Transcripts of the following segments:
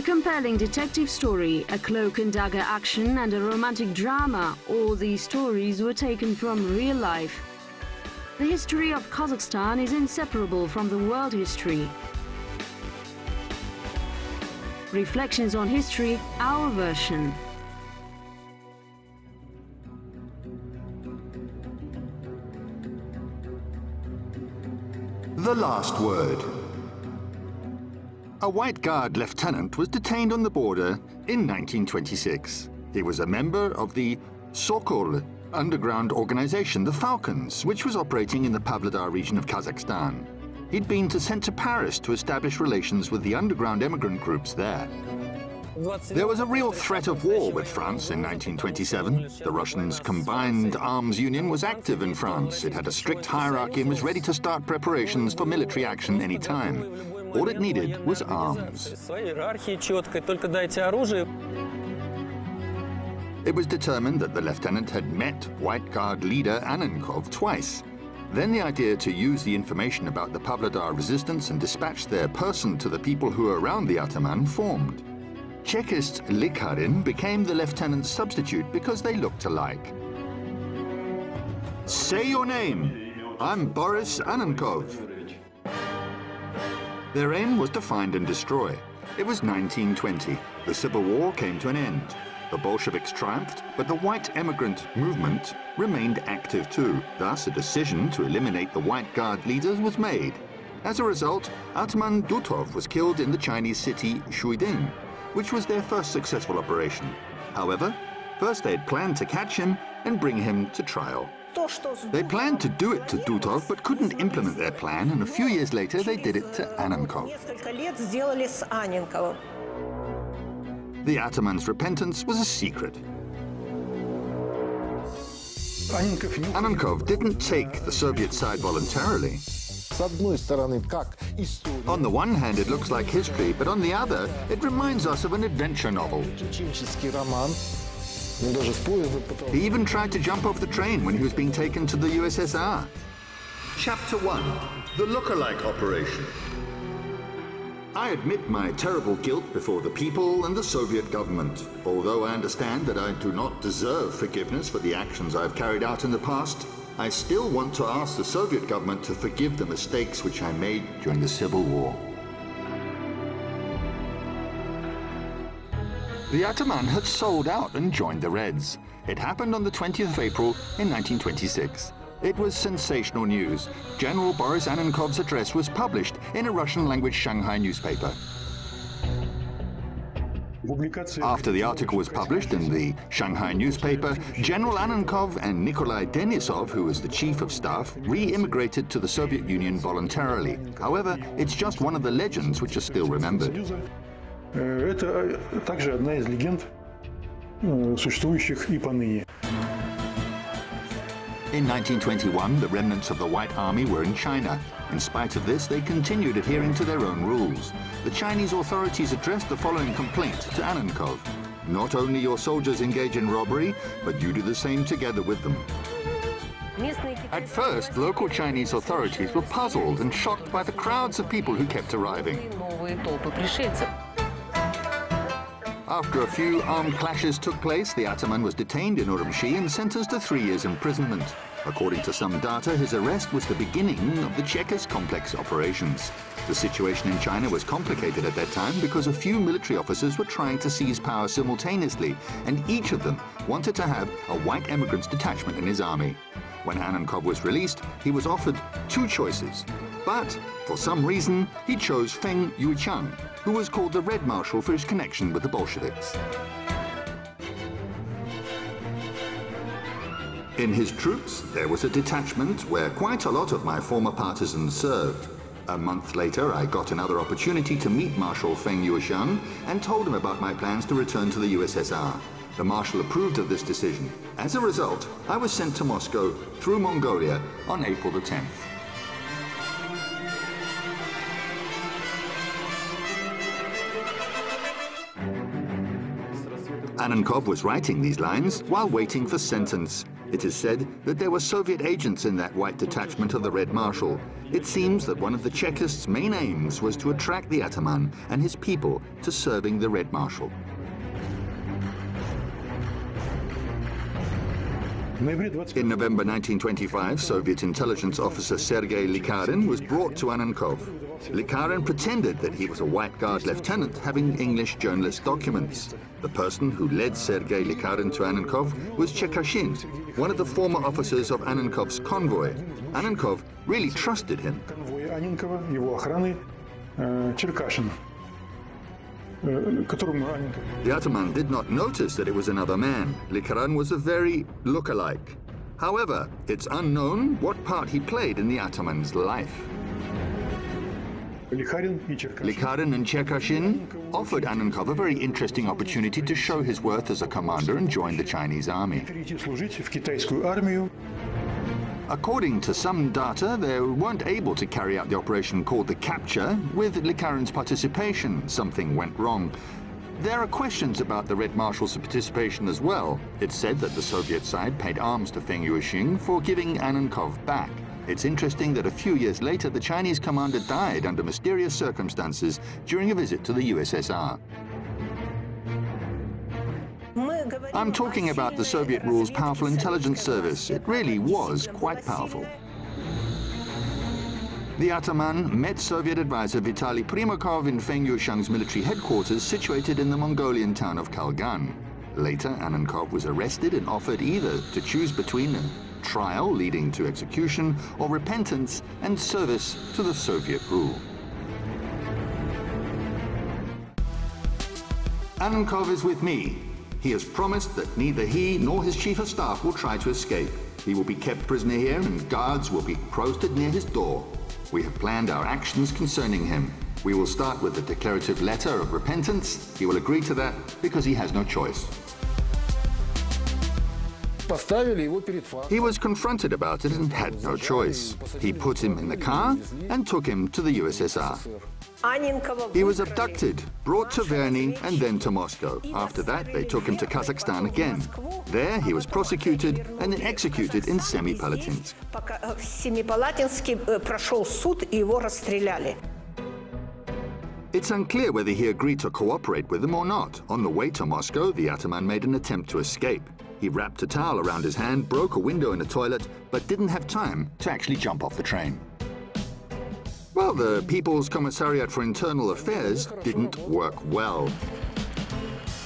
A compelling detective story, a cloak and dagger action, and a romantic drama, all these stories were taken from real life. The history of Kazakhstan is inseparable from the world history. Reflections on History, our version. The Last Word. A White Guard lieutenant was detained on the border in 1926. He was a member of the Sokol underground organization, the Falcons, which was operating in the Pavlodar region of Kazakhstan. He'd been to sent to Paris to establish relations with the underground immigrant groups there. There was a real threat of war with France in 1927. The Russians' combined arms union was active in France. It had a strict hierarchy and was ready to start preparations for military action any time. All it needed was arms. It was determined that the lieutenant had met White Guard leader Annenkov twice. Then the idea to use the information about the Pavlodar resistance and dispatch their person to the people who were around the Ataman formed. Chekist Likharin became the lieutenant's substitute because they looked alike. Say your name. I'm Boris Annenkov. Their aim was to find and destroy. It was 1920. The Civil War came to an end. The Bolsheviks triumphed, but the white emigrant movement remained active too. Thus, a decision to eliminate the White Guard leaders was made. As a result, Ataman Dutov was killed in the Chinese city Shuiding which was their first successful operation. However, first they had planned to catch him and bring him to trial. They planned to do it to Dutov, but couldn't implement their plan, and a few years later they did it to Annenkov. The Ataman's repentance was a secret. Annenkov didn't take the Soviet side voluntarily. On the one hand, it looks like history, but on the other, it reminds us of an adventure novel. He even tried to jump off the train when he was being taken to the USSR. Chapter 1 The Lookalike Operation. I admit my terrible guilt before the people and the Soviet government. Although I understand that I do not deserve forgiveness for the actions I've carried out in the past, I still want to ask the Soviet government to forgive the mistakes which I made during the Civil War. The Ataman had sold out and joined the Reds. It happened on the 20th of April in 1926. It was sensational news. General Boris Annenkov's address was published in a Russian-language Shanghai newspaper. After the article was published in the Shanghai newspaper, General Annenkov and Nikolai Denisov, who was the chief of staff, re-immigrated to the Soviet Union voluntarily. However, it's just one of the legends which are still remembered. Это также одна из легенд, существующих и поныне. In 1921, the remnants of the White Army were in China. In spite of this, they continued adhering to their own rules. The Chinese authorities addressed the following complaint to Annenkov. Not only your soldiers engage in robbery, but you do the same together with them. At first, local Chinese authorities were puzzled and shocked by the crowds of people who kept arriving. After a few armed clashes took place, the Ataman was detained in Urumqi and sentenced to three years imprisonment. According to some data, his arrest was the beginning of the Chekist complex operations. The situation in China was complicated at that time because a few military officers were trying to seize power simultaneously, and each of them wanted to have a white emigrants detachment in his army. When Annenkov was released, he was offered two choices. But, for some reason, he chose Feng Yuxiang, who was called the Red Marshal for his connection with the Bolsheviks. In his troops, there was a detachment where quite a lot of my former partisans served. A month later, I got another opportunity to meet Marshal Feng Yuxiang and told him about my plans to return to the USSR. The Marshal approved of this decision. As a result, I was sent to Moscow through Mongolia on April the 10th. Annenkov was writing these lines while waiting for sentence. It is said that there were Soviet agents in that white detachment of the Red Marshal. It seems that one of the Chekists' main aims was to attract the Ataman and his people to serving the Red Marshal. In November 1925, Soviet intelligence officer Sergei Likharin was brought to Annenkov. Likharin pretended that he was a White Guard lieutenant having English journalist documents. The person who led Sergei Likharin to Annenkov was Chekashin, one of the former officers of Annenkov's convoy. Annenkov really trusted him. The Ataman did not notice that it was another man. Likharin was a very look-alike. However, it's unknown what part he played in the Ataman's life. Likharin and Chekashin offered Annenkov a very interesting opportunity to show his worth as a commander and join the Chinese army. According to some data, they weren't able to carry out the operation called the Capture. With Likharin's participation, something went wrong. There are questions about the Red Marshal's participation as well. It's said that the Soviet side paid arms to Feng Yuxiang for giving Annenkov back. It's interesting that a few years later, the Chinese commander died under mysterious circumstances during a visit to the USSR. I'm talking about the Soviet rule's powerful intelligence service. It really was quite powerful. The Ataman met Soviet advisor Vitaly Primakov in Feng Yuxiang's military headquarters situated in the Mongolian town of Kalgan. Later, Annenkov was arrested and offered either to choose between a trial leading to execution or repentance and service to the Soviet rule. Annenkov is with me, he has promised that neither he nor his chief of staff will try to escape. He will be kept prisoner here and guards will be posted near his door. We have planned our actions concerning him. We will start with a declarative letter of repentance. He will agree to that because he has no choice. He was confronted about it and had no choice. He put him in the car and took him to the USSR. He was abducted, brought to Verny, and then to Moscow. After that, they took him to Kazakhstan again. There, he was prosecuted and then executed in Semipalatinsk. It's unclear whether he agreed to cooperate with them or not. On the way to Moscow, the Ataman made an attempt to escape. He wrapped a towel around his hand, broke a window in a toilet, but didn't have time to actually jump off the train. Well, the People's Commissariat for Internal Affairs didn't work well.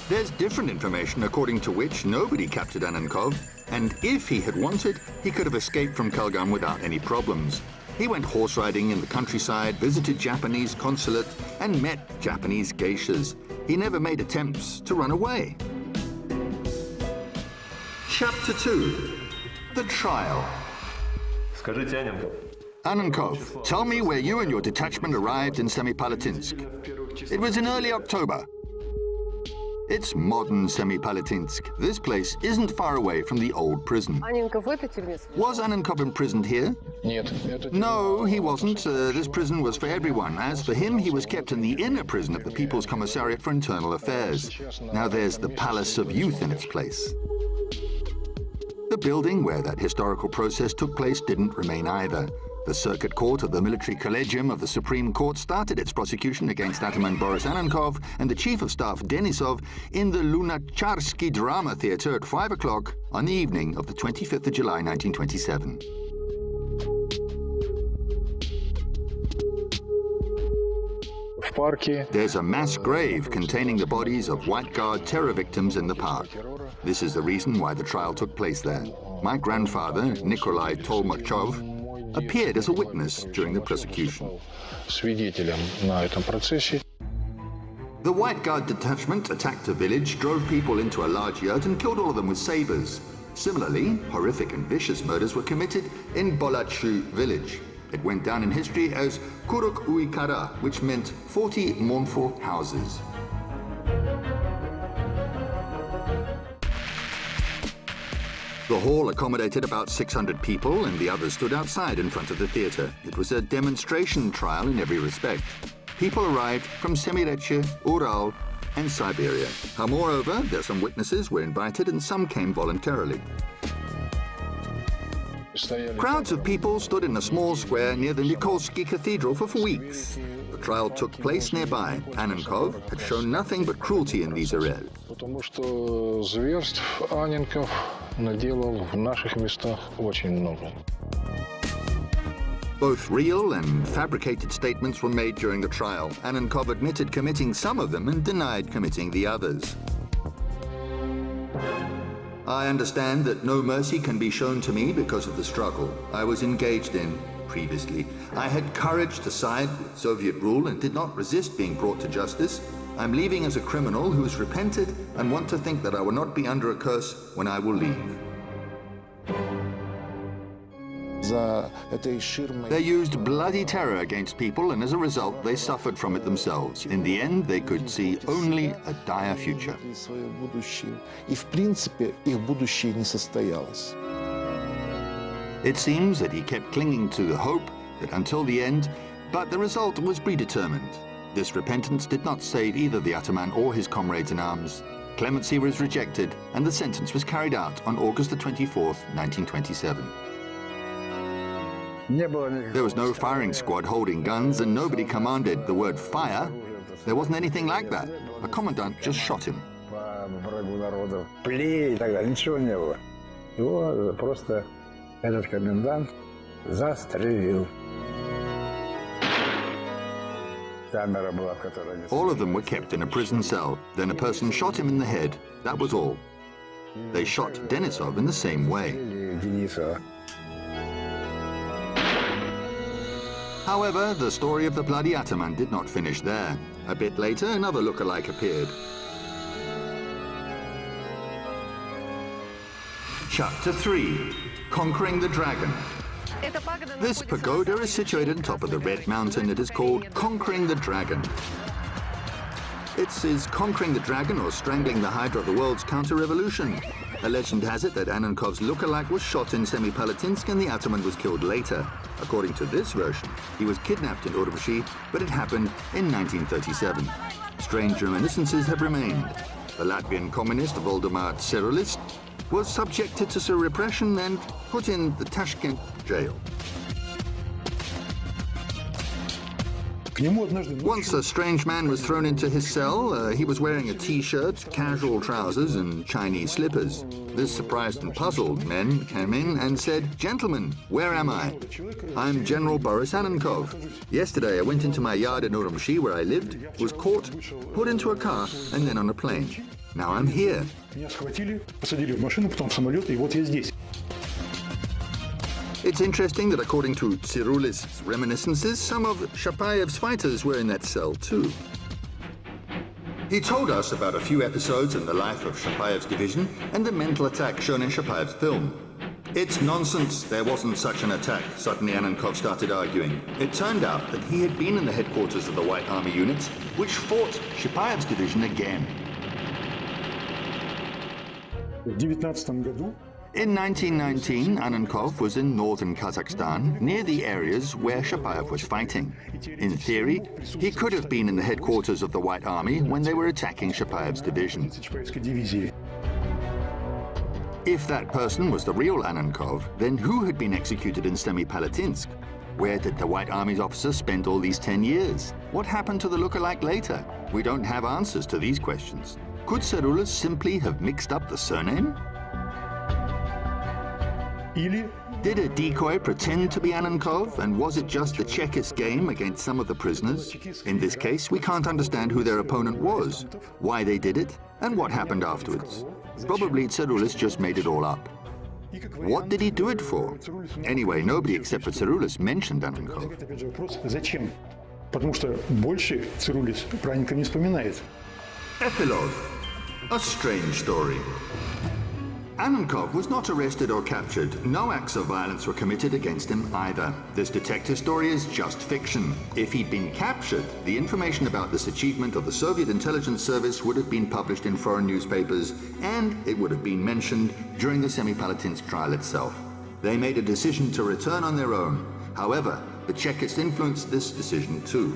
There's different information according to which nobody captured Annenkov, and if he had wanted, he could have escaped from Kalgan without any problems. He went horse riding in the countryside, visited Japanese consulate, and met Japanese geishas. He never made attempts to run away. Chapter 2 The Trial. Скажите, Аненков, Annenkov, tell me where you and your detachment arrived in Semipalatinsk. It was in early October. It's modern Semipalatinsk. This place isn't far away from the old prison. Анненков в этой тюрьме? Was Annenkov imprisoned here? Нет, это No, he wasn't. Uh, this prison was for everyone. As for him, he was kept in the inner prison of the People's Commissariat for Internal Affairs. Now there's the Palace of Youth in its place. The building where that historical process took place didn't remain either. The Circuit Court of the Military Collegium of the Supreme Court started its prosecution against Ataman Boris Annenkov and the Chief of Staff Denisov in the Lunacharsky Drama Theatre at 5 o'clock on the evening of the 25th of July 1927. There's a mass grave containing the bodies of White Guard terror victims in the park. This is the reason why the trial took place there. My grandfather, Nikolai Tolmachov, appeared as a witness during the prosecution. The White Guard detachment attacked a village, drove people into a large yurt and killed all of them with sabres. Similarly, horrific and vicious murders were committed in Bolachu village. It went down in history as Kuruk Uikara, which meant 40 mournful houses. The hall accommodated about 600 people, and the others stood outside in front of the theatre. It was a demonstration trial in every respect. People arrived from Semirechye, Ural, and Siberia. Moreover, there some witnesses were invited, and some came voluntarily. Crowds of people stood in a small square near the Nikolsky Cathedral for weeks. The trial took place nearby. Annenkov had shown nothing but cruelty in these arrests. Both real and fabricated statements were made during the trial. Annenkov admitted committing some of them and denied committing the others. I understand that no mercy can be shown to me because of the struggle I was engaged in previously. I had courage to side with Soviet rule and did not resist being brought to justice. I'm leaving as a criminal who has repented and want to think that I will not be under a curse when I will leave. They used bloody terror against people, and as a result, they suffered from it themselves. In the end, they could see only a dire future. It seems that he kept clinging to the hope that until the end, but the result was predetermined. This repentance did not save either the Ataman or his comrades in arms. Clemency was rejected and the sentence was carried out on August 24, 1927. There was no firing squad holding guns, and nobody commanded the word fire. There wasn't anything like that. A commandant just shot him. по врагу народов, пли и так далее. Ничего не было. Его просто этот комендант застрелил. Камера была, в которой они All of them were kept in a prison cell. Then a person shot him in the head. That was all. They shot Denisov in the same way. However, the story of the bloody Ataman did not finish there. A bit later, another lookalike appeared. Chapter 3 Conquering the Dragon. This pagoda is situated on top of the Red Mountain. It is called Conquering the Dragon. It is conquering the dragon or strangling the Hydra of the world's counter-revolution. A legend has it that Annenkov's lookalike was shot in Semipalatinsk and the Ataman was killed later. According to this version, he was kidnapped in Urumqi, but it happened in 1937. Strange reminiscences have remained. The Latvian communist Voldemar Tserulis was subjected to repression and put in the Tashkent jail. Once a strange man was thrown into his cell. Uh, he was wearing a t-shirt, casual trousers, and Chinese slippers. This surprised and puzzled men came in and said, Gentlemen, where am I? I'm General Boris Annenkov. Yesterday I went into my yard in Urumqi where I lived, was caught, put into a car, and then on a plane. Now I'm here. меня схватили, посадили в машину, потом в самолет, и вот я здесь. It's interesting that according to Tserulis' reminiscences, some of Chapayev's fighters were in that cell too. He told us about a few episodes in the life of Chapayev's division and the mental attack shown in Chapayev's film. It's nonsense. There wasn't such an attack, suddenly Annenkov started arguing. It turned out that he had been in the headquarters of the White Army units, which fought Chapayev's division again. In 1919, Annenkov was in northern Kazakhstan, near the areas where Chapayev was fighting. In theory, he could have been in the headquarters of the White Army when they were attacking Chapayev's division. If that person was the real Annenkov, then who had been executed in Semipalatinsk? Where did the White Army's officers spend all these 10 years? What happened to the lookalike later? We don't have answers to these questions. Could Sarula simply have mixed up the surname? Did a decoy pretend to be Annenkov, and was it just a Chekist game against some of the prisoners? In this case, we can't understand who their opponent was, why they did it, and what happened afterwards. Probably Tserulis just made it all up. What did he do it for? Anyway, nobody except for Tserulis mentioned Annenkov. Epilogue. A strange story. Annenkov was not arrested or captured. No acts of violence were committed against him either. This detective story is just fiction. If he'd been captured, the information about this achievement of the Soviet intelligence service would have been published in foreign newspapers, and it would have been mentioned during the Semipalatinsk trial itself. They made a decision to return on their own. However, the Chekists influenced this decision too.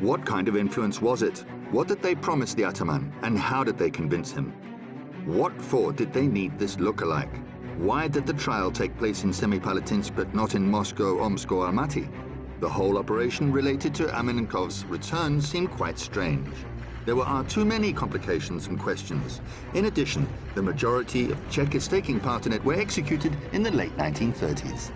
What kind of influence was it? What did they promise the Ataman, and how did they convince him? What for did they need this look-alike? Why did the trial take place in Semipalatinsk but not in Moscow, Omsk or Almaty? The whole operation related to Amenenkov's return seemed quite strange. There were too many complications and questions. In addition, the majority of Czechs taking part in it were executed in the late 1930s.